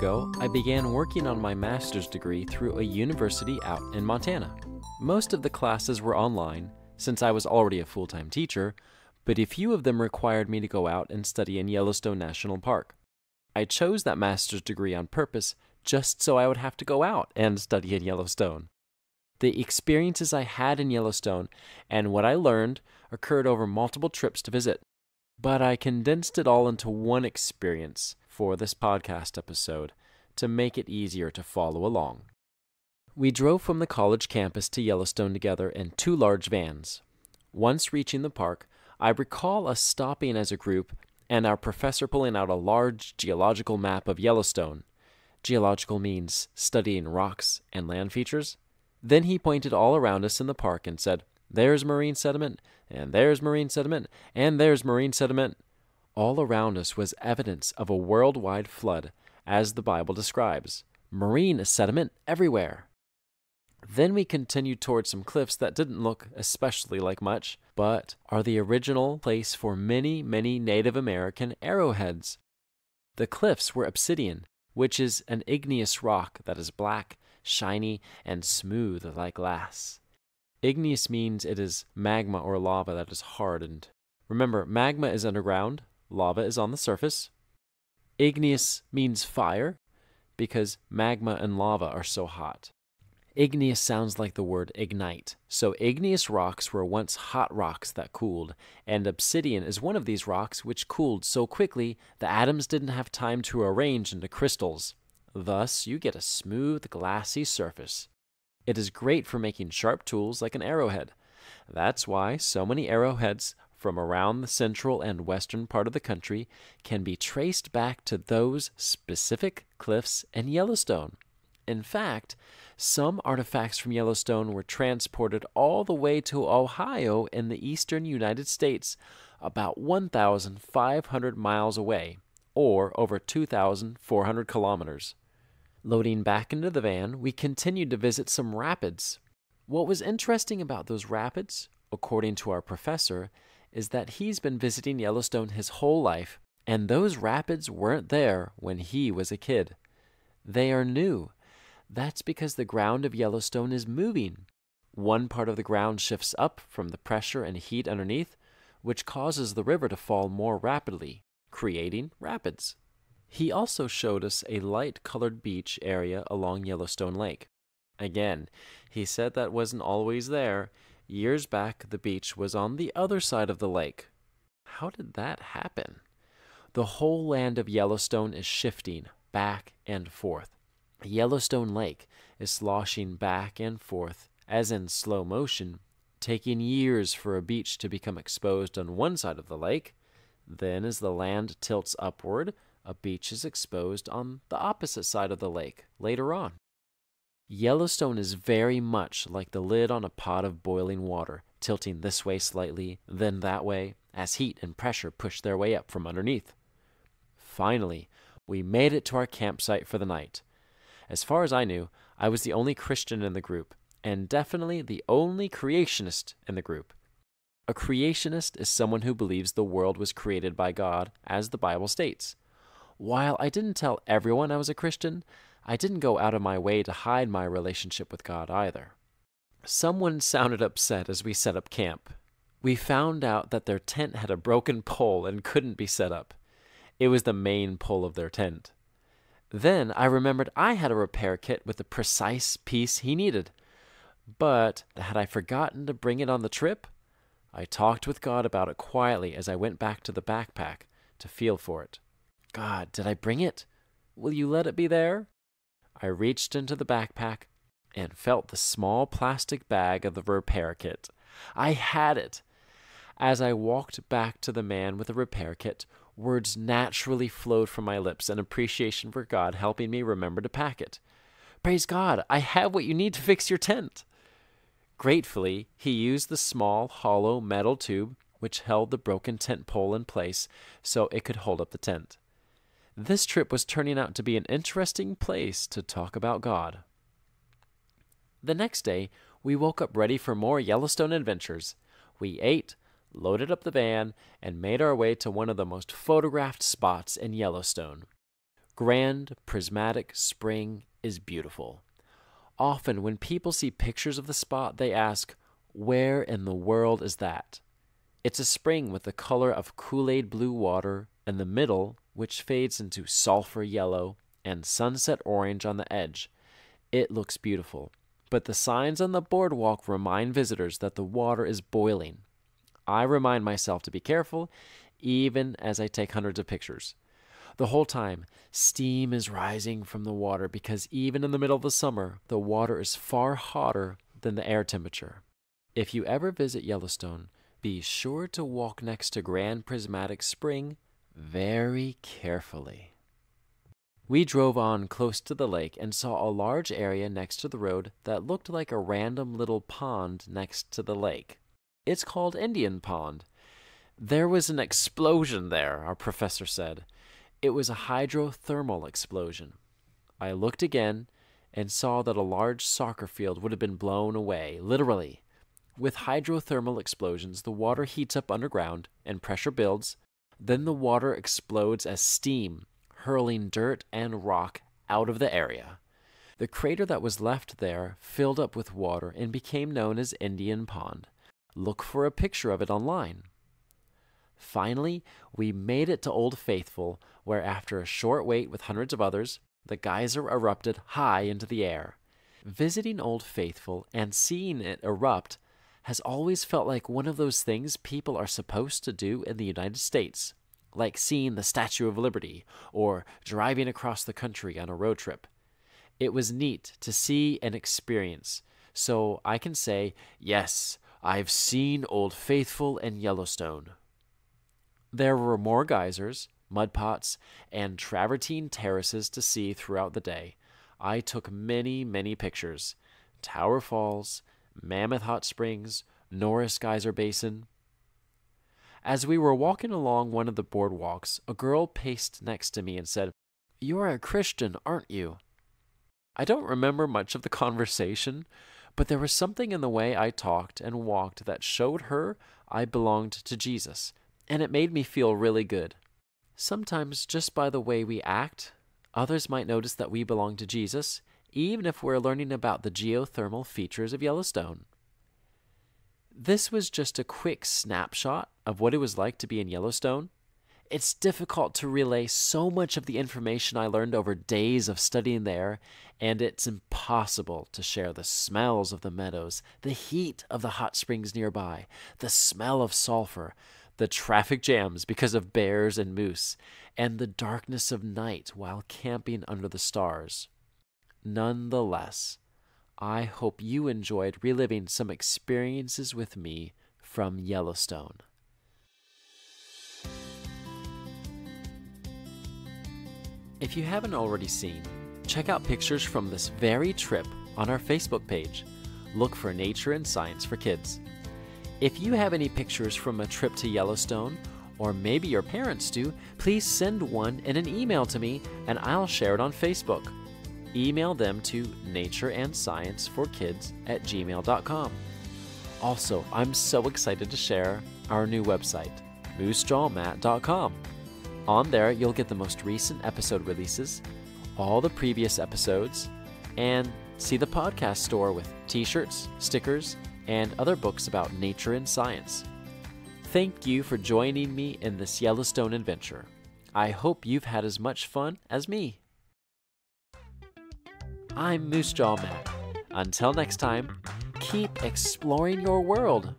Ago, I began working on my master's degree through a university out in Montana. Most of the classes were online, since I was already a full time teacher, but a few of them required me to go out and study in Yellowstone National Park. I chose that master's degree on purpose just so I would have to go out and study in Yellowstone. The experiences I had in Yellowstone and what I learned occurred over multiple trips to visit, but I condensed it all into one experience for this podcast episode to make it easier to follow along. We drove from the college campus to Yellowstone together in two large vans. Once reaching the park, I recall us stopping as a group and our professor pulling out a large geological map of Yellowstone. Geological means studying rocks and land features. Then he pointed all around us in the park and said, There's marine sediment, and there's marine sediment, and there's marine sediment. All around us was evidence of a worldwide flood, as the Bible describes marine sediment everywhere. Then we continued toward some cliffs that didn't look especially like much, but are the original place for many, many Native American arrowheads. The cliffs were obsidian, which is an igneous rock that is black, shiny, and smooth like glass. Igneous means it is magma or lava that is hardened. Remember, magma is underground, lava is on the surface. Igneous means fire because magma and lava are so hot. Igneous sounds like the word ignite. So, igneous rocks were once hot rocks that cooled, and obsidian is one of these rocks which cooled so quickly the atoms didn't have time to arrange into crystals. Thus, you get a smooth, glassy surface. It is great for making sharp tools like an arrowhead. That's why so many arrowheads from around the central and western part of the country can be traced back to those specific cliffs in Yellowstone. In fact, some artifacts from Yellowstone were transported all the way to Ohio in the eastern United States, about 1,500 miles away, or over 2,400 kilometers. Loading back into the van, we continued to visit some rapids. What was interesting about those rapids, according to our professor, is that he's been visiting Yellowstone his whole life, and those rapids weren't there when he was a kid. They are new. That's because the ground of Yellowstone is moving. One part of the ground shifts up from the pressure and heat underneath, which causes the river to fall more rapidly, creating rapids. He also showed us a light colored beach area along Yellowstone Lake. Again, he said that wasn't always there. Years back, the beach was on the other side of the lake. How did that happen? The whole land of Yellowstone is shifting back and forth. Yellowstone Lake is sloshing back and forth, as in slow motion, taking years for a beach to become exposed on one side of the lake. Then, as the land tilts upward, a beach is exposed on the opposite side of the lake later on. Yellowstone is very much like the lid on a pot of boiling water, tilting this way slightly, then that way, as heat and pressure push their way up from underneath. Finally, we made it to our campsite for the night. As far as I knew, I was the only Christian in the group, and definitely the only creationist in the group. A creationist is someone who believes the world was created by God, as the Bible states. While I didn't tell everyone I was a Christian, I didn't go out of my way to hide my relationship with God either. Someone sounded upset as we set up camp. We found out that their tent had a broken pole and couldn't be set up. It was the main pole of their tent. Then I remembered I had a repair kit with the precise piece he needed. But had I forgotten to bring it on the trip? I talked with God about it quietly as I went back to the backpack to feel for it. God, did I bring it? Will you let it be there? I reached into the backpack and felt the small plastic bag of the repair kit. I had it. As I walked back to the man with the repair kit, words naturally flowed from my lips in appreciation for God helping me remember to pack it. Praise God, I have what you need to fix your tent. Gratefully, he used the small, hollow metal tube which held the broken tent pole in place so it could hold up the tent. This trip was turning out to be an interesting place to talk about God. The next day, we woke up ready for more Yellowstone adventures. We ate, loaded up the van, and made our way to one of the most photographed spots in Yellowstone. Grand Prismatic Spring is beautiful. Often, when people see pictures of the spot, they ask, Where in the world is that? It's a spring with the color of Kool Aid blue water in the middle, which fades into sulfur yellow and sunset orange on the edge. It looks beautiful, but the signs on the boardwalk remind visitors that the water is boiling. I remind myself to be careful, even as I take hundreds of pictures. The whole time, steam is rising from the water because even in the middle of the summer, the water is far hotter than the air temperature. If you ever visit Yellowstone, be sure to walk next to Grand Prismatic Spring very carefully. We drove on close to the lake and saw a large area next to the road that looked like a random little pond next to the lake. It's called Indian Pond. There was an explosion there, our professor said. It was a hydrothermal explosion. I looked again and saw that a large soccer field would have been blown away, literally. With hydrothermal explosions, the water heats up underground and pressure builds. Then the water explodes as steam, hurling dirt and rock out of the area. The crater that was left there filled up with water and became known as Indian Pond. Look for a picture of it online. Finally, we made it to Old Faithful, where after a short wait with hundreds of others, the geyser erupted high into the air. Visiting Old Faithful and seeing it erupt has always felt like one of those things people are supposed to do in the United States, like seeing the Statue of Liberty or driving across the country on a road trip. It was neat to see and experience, so I can say, yes, I've seen Old Faithful and Yellowstone. There were more geysers, mud pots, and travertine terraces to see throughout the day. I took many, many pictures. Tower Falls, Mammoth Hot Springs, Norris Geyser Basin. As we were walking along one of the boardwalks, a girl paced next to me and said, You are a Christian, aren't you? I don't remember much of the conversation, but there was something in the way I talked and walked that showed her I belonged to Jesus, and it made me feel really good. Sometimes, just by the way we act, others might notice that we belong to Jesus, even if we're learning about the geothermal features of Yellowstone. This was just a quick snapshot of what it was like to be in Yellowstone. It's difficult to relay so much of the information I learned over days of studying there, and it's impossible to share the smells of the meadows, the heat of the hot springs nearby, the smell of sulfur, the traffic jams because of bears and moose, and the darkness of night while camping under the stars. Nonetheless, I hope you enjoyed reliving some experiences with me from Yellowstone. If you haven't already seen, check out pictures from this very trip on our Facebook page. Look for Nature and Science for Kids. If you have any pictures from a trip to Yellowstone, or maybe your parents do, please send one in an email to me and I'll share it on Facebook email them to natureandscienceforkids at gmail.com. Also, I'm so excited to share our new website, moosejawmatt.com. On there, you'll get the most recent episode releases, all the previous episodes, and see the podcast store with t shirts, stickers, and other books about nature and science. Thank you for joining me in this Yellowstone adventure. I hope you've had as much fun as me. I'm Moose Jaw Matt. Until next time, keep exploring your world.